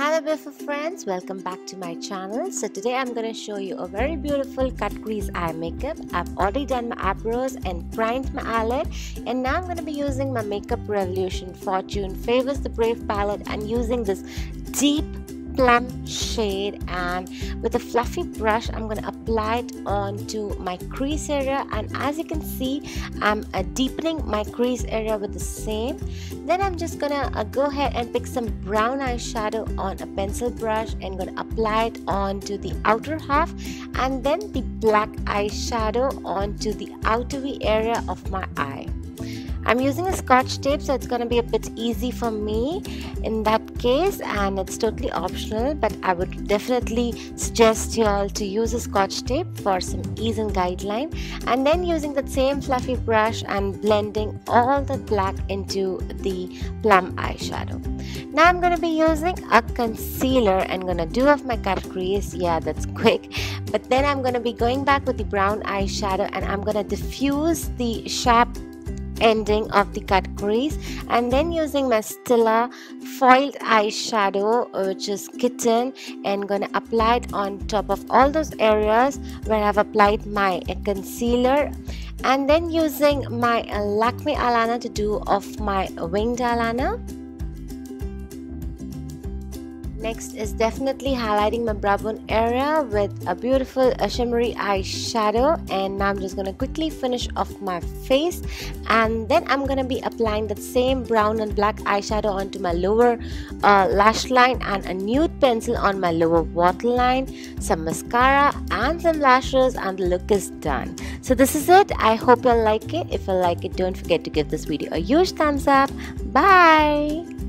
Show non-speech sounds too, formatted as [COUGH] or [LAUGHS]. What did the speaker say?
Hello beautiful friends, welcome back to my channel. So today I'm going to show you a very beautiful cut crease eye makeup. I've already done my eyebrows and primed my eyelid and now I'm going to be using my Makeup Revolution Fortune Favors the Brave palette and using this deep plum shade and with a fluffy brush I'm going to apply it onto my crease area. And as you can see I'm uh, deepening my crease area with the same. Then I'm just gonna uh, go ahead and pick some brown eyeshadow on a pencil brush and gonna apply it onto the outer half. And then the black eyeshadow onto the outer area of my eye I'm using a scotch tape so it's going to be a bit easy for me in that case and it's totally optional but I would definitely suggest you all to use a scotch tape for some ease and guideline and then using that same fluffy brush and blending all the black into the plum eyeshadow. Now I'm going to be using a concealer and going to do off my cut crease. Yeah, that's [LAUGHS] quick. But then I'm going to be going back with the brown eyeshadow and I'm going to diffuse the sharp ending of the cut crease and then using my Stila foiled eyeshadow which is kitten and gonna apply it on top of all those areas where I've applied my concealer. And then using my Lakme eyeliner to do off my winged eyeliner Next is definitely highlighting my brow bone area with a beautiful shimmery eyeshadow and now I'm just to quickly finish off my face and then I'm to be applying that same brown and black eyeshadow onto my lower uh, lash line and a nude pencil on my lower waterline, some mascara and some lashes and the look is done. So this is it. I hope you'll like it. If you like it, don't forget to give this video a huge thumbs up. Bye!